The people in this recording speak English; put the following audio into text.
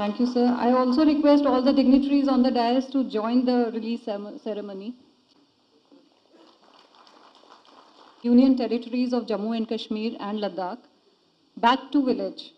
Thank you, sir. I also request all the dignitaries on the dais to join the release ceremony. Union territories of Jammu and Kashmir and Ladakh, back to village.